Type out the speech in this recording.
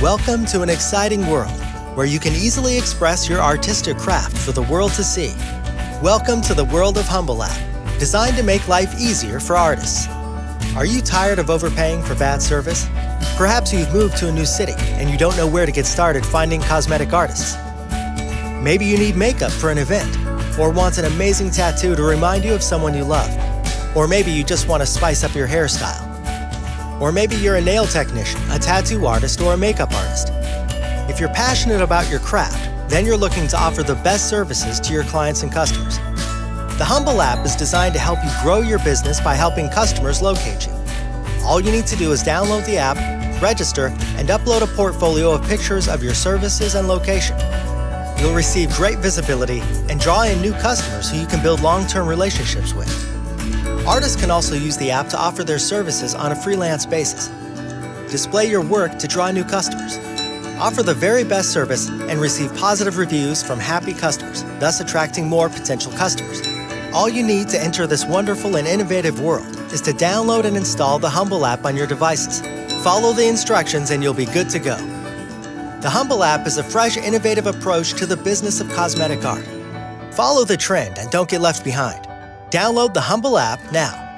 Welcome to an exciting world where you can easily express your artistic craft for the world to see. Welcome to the world of Humble App, designed to make life easier for artists. Are you tired of overpaying for bad service? Perhaps you've moved to a new city and you don't know where to get started finding cosmetic artists. Maybe you need makeup for an event, or want an amazing tattoo to remind you of someone you love. Or maybe you just want to spice up your hairstyle. Or maybe you're a nail technician, a tattoo artist, or a makeup artist. If you're passionate about your craft, then you're looking to offer the best services to your clients and customers. The Humble app is designed to help you grow your business by helping customers locate you. All you need to do is download the app, register, and upload a portfolio of pictures of your services and location. You'll receive great visibility and draw in new customers who you can build long term relationships with. Artists can also use the app to offer their services on a freelance basis. Display your work to draw new customers. Offer the very best service and receive positive reviews from happy customers, thus attracting more potential customers. All you need to enter this wonderful and innovative world is to download and install the Humble app on your devices. Follow the instructions and you'll be good to go. The Humble app is a fresh, innovative approach to the business of cosmetic art. Follow the trend and don't get left behind. Download the Humble app now.